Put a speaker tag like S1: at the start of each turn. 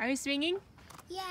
S1: Are you swinging?
S2: Yeah.